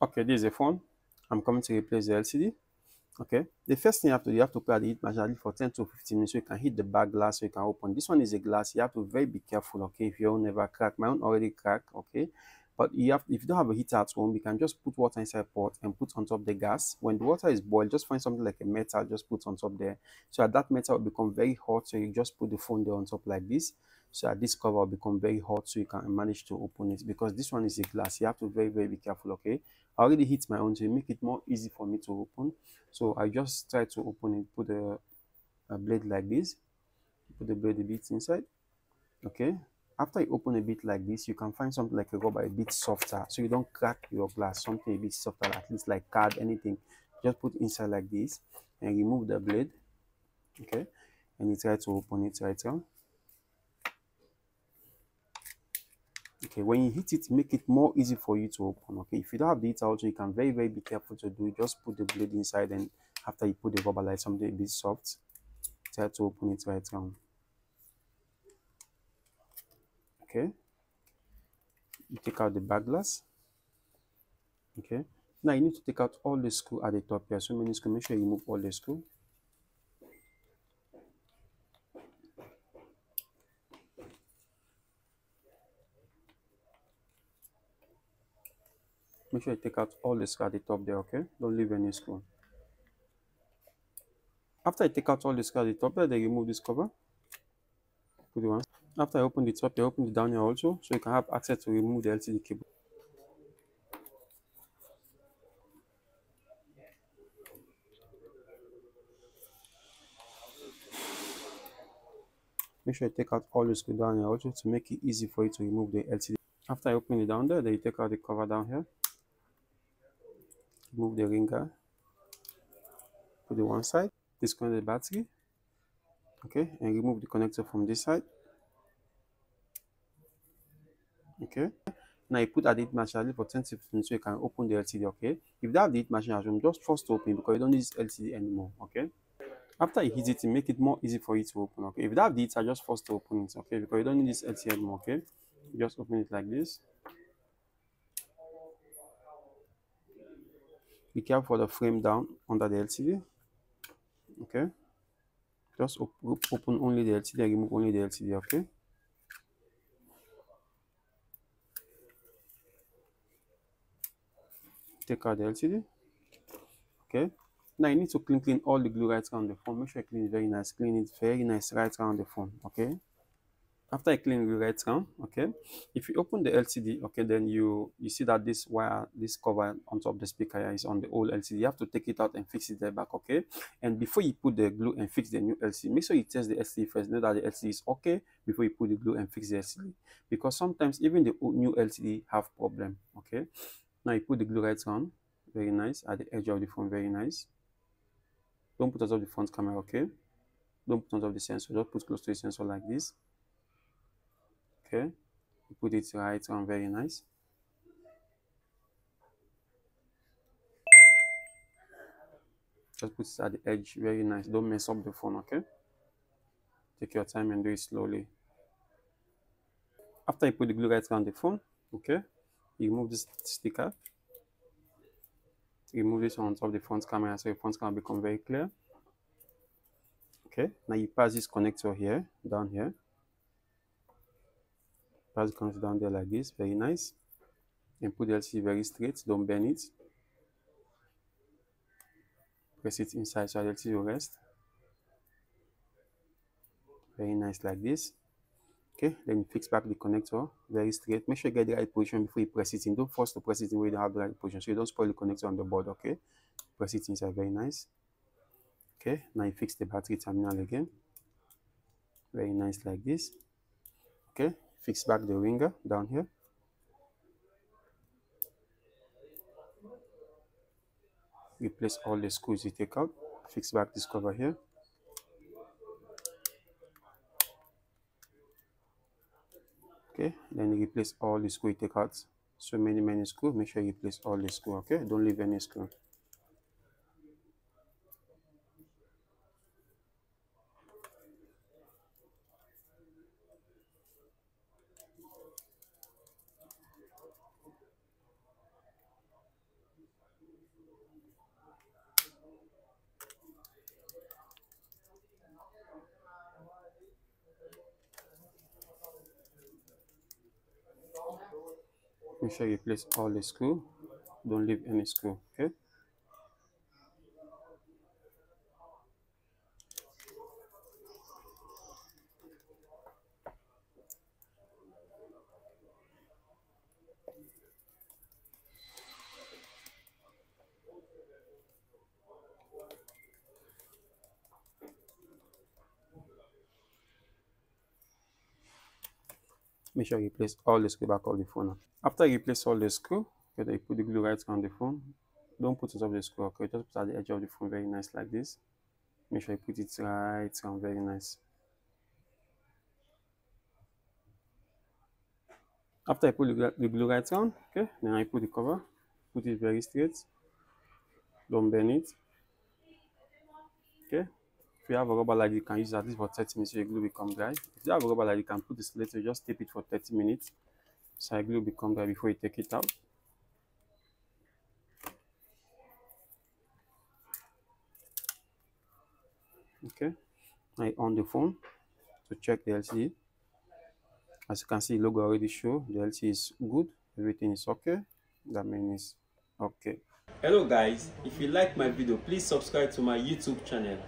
Okay, this is a phone. I'm coming to replace the LCD. Okay, the first thing you have to do, you have to put the heat machine for 10 to 15 minutes so you can hit the back glass so you can open. This one is a glass, you have to very be careful, okay, if your own never crack. My own already crack, okay. But you have, if you don't have a heater at home, you can just put water inside a pot and put on top the gas. When the water is boiled, just find something like a metal, just put on top there. So that metal will become very hot. So you just put the phone there on top like this so that this cover will become very hot so you can manage to open it. Because this one is a glass you have to very very be careful okay? I already hit my own to make it more easy for me to open. So i just try to open it put a, a blade like this. Put the blade a bit inside okay? After you open a bit like this you can find something like a rubber a bit softer. So you don't crack your glass something a bit softer at least like card anything. Just put inside like this and remove the blade okay? And you try to open it right now okay when you hit it make it more easy for you to open okay? If you don't have the heater also you can very very be careful to do just put the blade inside and after you put the rubber like something a bit soft try to open it right now okay? You take out the back glass okay? Now you need to take out all the screw at the top here. So many screw make sure you remove all the screw make sure you take out all the screw at the top there okay? Don't leave any screw after you take out all the screw at the top there then remove this cover. Put the one. After I open the top you open the down here also so you can have access to remove the LCD cable. Make sure you take out all the screw down here also to make it easy for you to remove the LCD after I open it down there then you take out the cover down here remove the ringer put the one side. Disconnect the battery. Okay and remove the connector from this side. Okay. Now you put a heat machine for 10 to 15 so you can open the lcd okay? If that heat machine at home just force to open because you don't this lcd anymore okay? After you heat it make it more easy for you to open okay? If that the heater just force to open it okay? Because you don't need this lcd anymore okay? Just open it like this be careful for the frame down under the LCD okay. Just op open only the LCD and remove only the LCD okay? Take out the LCD okay. Now you need to clean clean all the glue right around the phone. Make sure you clean it very nice. Clean it very nice right around the phone okay after you clean the right round okay if you open the lcd okay then you you see that this wire this cover on top of the speaker is on the old lcd you have to take it out and fix it there back okay? And before you put the glue and fix the new lcd make sure you test the lcd first. Know that the lcd is okay before you put the glue and fix the lcd because sometimes even the new lcd have problem okay? Now you put the glue right on very nice at the edge of the phone very nice. Don't put on top of the front camera okay? Don't put on top of the sensor just put close to the sensor like this okay? Put it right on very nice. Just put it at the edge very nice. Don't mess up the phone okay? Take your time and do it slowly. After you put the glue right around the phone okay? You remove this sticker. Remove this on top of the front camera so your front camera become very clear. Okay? Now you pass this connector here down here pass connector down there like this very nice. And put the LCD very straight don't bend it press it inside so the LCD will rest very nice like this. Okay then fix back the connector. Very straight. Make sure you get the right position before you press it in. Don't force to press it in where you don't have the right position. So you don't spoil the connector on the board okay press it inside. Very nice. Okay now you fix the battery terminal again. Very nice like this. Okay fix back the ringer down here. Replace all the screws you take out. Fix back this cover here. Okay then you replace all the screw you take out. So many many screw. Make sure you replace all the screw okay? Don't leave any screw make sure you place all the screw don't leave any screw okay make sure you place all the screw back of the phone. After you place all the screw okay you put the glue right on the phone. Don't put it on the screw okay? Just put at the edge of the phone very nice like this. Make sure you put it right on very nice. After I put the glue right on okay? Then I put the cover. Put it very straight. Don't bend it. Okay if you have a rubber like you can use at least for 30 minutes your glue become dry. If you have a rubber like you can put this later just tape it for 30 minutes so your glue become dry before you take it out. Okay I on the phone to check the LCD as you can see logo already show the LCD is good everything is okay that means okay. Hello guys if you like my video please subscribe to my youtube channel